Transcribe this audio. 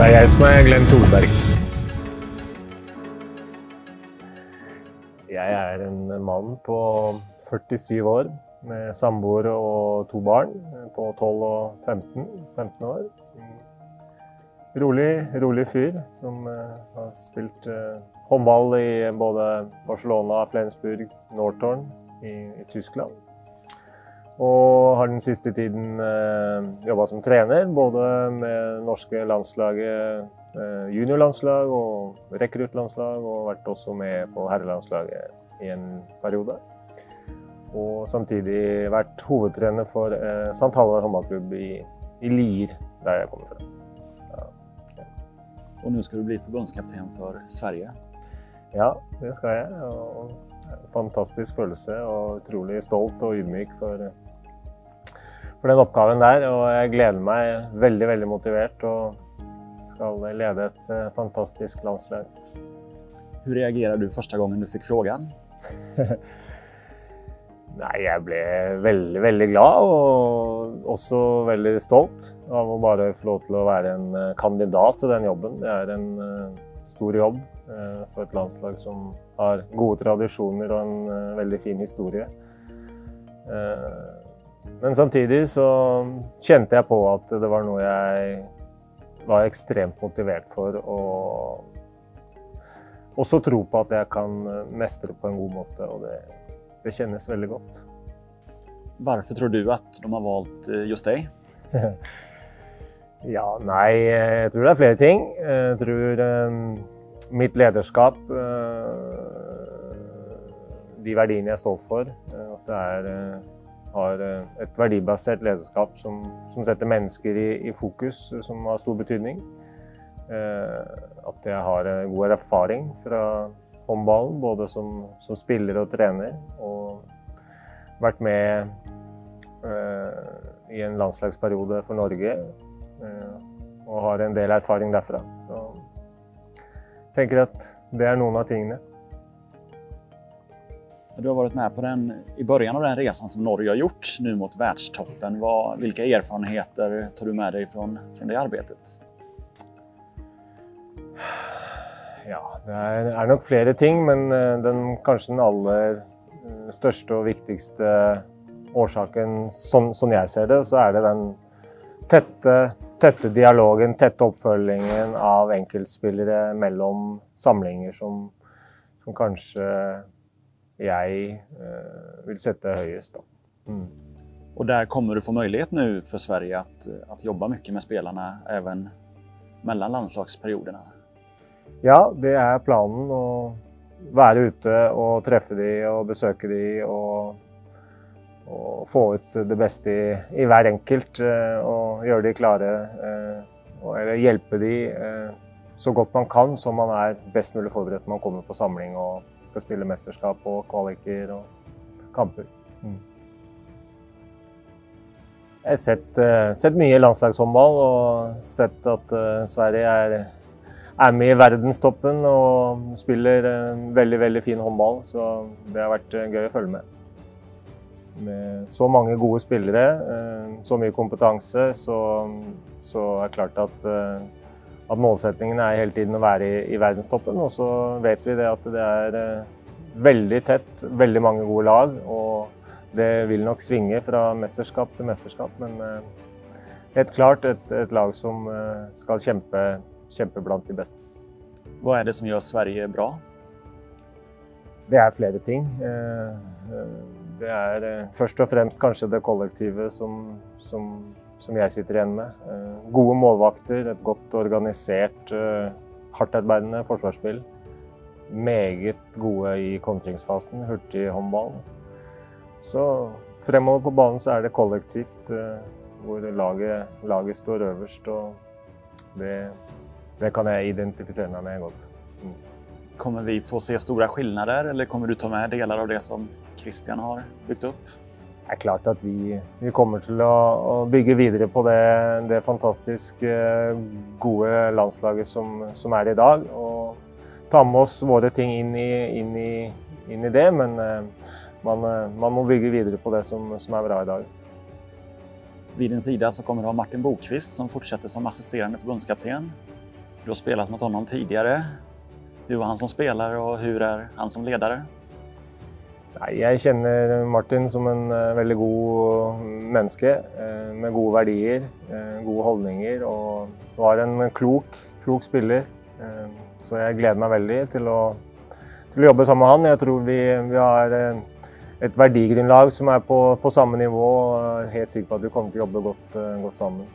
Det er jeg som er Glenn Solberg. Jeg er en mann på 47 år med samboer og to barn på 12 og 15, 15 år. Rolig, rolig fyr som uh, har spilt uh, håndball i både Barcelona, Flensburg, Northorn i, i Tyskland. Og har den siste tiden eh, jobba som trener, både med norske landslaget, eh, juniorlandslag og rekruttlandslag, og vært også med på herrelandslaget i en periode. Og samtidig vært hovedtrener for eh, St. Halvard håndballklubb i, i, Lier, der jeg kommer fra. Ja. Og nå skal du bli forbundskaptein for Sverige? Ja, det skal jeg. Og fantastisk følelse og utrolig stolt og ydmyk for for den oppgaven der. Og jeg gleder meg veldig, veldig motivert og skal lede et uh, fantastisk landslag. Hvordan reagerer du første gangen du fikk spørsmålet? Nei, jeg ble veldig, veldig glad og også veldig stolt av å bare få lov til å være en uh, kandidat til den jobben. Det er en uh, stor jobb for et landslag som har gode tradisjoner og en veldig fin historie. Men samtidig så kjente jeg på at det var noe jeg var ekstremt motivert for. Og også tro på at jeg kan mestre på en god måte. Og det, det kjennes veldig godt. Hvorfor tror du at de har valgt eh, just deg? ja, nei, jeg tror det er flere ting. Jeg tror um, mitt lederskap uh, De verdiene jeg står for, at det er har eh, et verdibasert lederskap som, som setter mennesker i, i, fokus, som har stor betydning. Eh, at jeg har god erfaring fra håndballen, både som, som, spiller og trener. Og vært med eh, i en landslagsperiode for Norge. Eh, og har en del erfaring derfra. Så jeg tenker at det er noen av tingene. Du har vært med på den, i början av den resan som Norge har gjort nu mot världstoppen. Vad, vilka erfarenheter tar du med deg fra det arbeidet? Ja, det er, er, nok flere ting, men eh, den, kanskje den aller eh, største og viktigste årsaken, sånn, sånn jeg ser det, så er det den tette, tette dialogen, tette oppfølgingen av enkeltspillere mellom samlinger som, som kanskje jeg eh, vil sette høyest. Mm. Og der kommer du få mulighet nå for Sverige å jobbe mye med spillerne även mellom landslagsperiodene? Ja, det er planen. Å være ute og treffe de og besøke de og, og få ut det beste i, i, hver enkelt. Eh, og gjøre de klare. Eh, eller hjelpe de så godt man kan, så man er best mulig forberedt når man kommer på samling. og skal spille mesterskap og kvaliker og kamper. Mm. Jeg har sett, uh, sett mye landslagshåndball og sett at uh, Sverige er, er, med i verdenstoppen og spiller uh, veldig veldig fin håndball. Så det har vært gøy å følge med. Med så mange gode spillere, så mye kompetanse, så, så er det klart at at målsettingen er hele tiden å være i, i verdenstoppen. Og så vet vi det at det er eh, veldig tett, veldig mange gode lag. Og det vil nok svinge fra mesterskap til mesterskap, men eh, helt klart et, et lag som eh, skal kjempe, kjempe, blant de beste. Hva er det som gjør Sverige bra? Det er flere ting. Det er først og fremst kanskje det kollektive som, som som jeg sitter igjen med. Eh, gode målvakter, et godt organisert, eh, hardtarbeidende forsvarsspill. Meget gode i kontringsfasen, hurtig håndball. Så fremover på banen så er det kollektivt, eh, hvor laget, laget står øverst. Og det, det, kan jeg identifisere meg med godt. Mm. Kommer vi få se store forskjeller, eller kommer du ta med deler av det som Christian har bygd opp? Det er klart at vi, vi kommer til å, å, bygge videre på det, det fantastisk eh, gode landslaget som, som, er i dag. Og ta med oss våre ting inn i, inn i, inn i det. Men eh, man, eh, man, må bygge videre på det som, som er bra i dag. Vid din side så kommer du ha Martin Bokvist som fortsetter som assisterende forbundskaptein. Du har spelat mot honom tidigare. Du og han som spelare og hur er han som ledare? Nei, jeg kjenner Martin som en uh, veldig god menneske uh, med gode verdier, uh, gode holdninger og var en klok, klok spiller. så jeg gleder meg veldig til å, til å, jobbe sammen med han. Jeg tror vi, vi har et verdigrunnlag som er på, på samme nivå og helt sikker på at vi kommer til å jobbe godt, godt sammen.